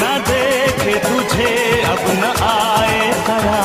न देखे तुझे अब न आए खरा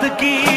की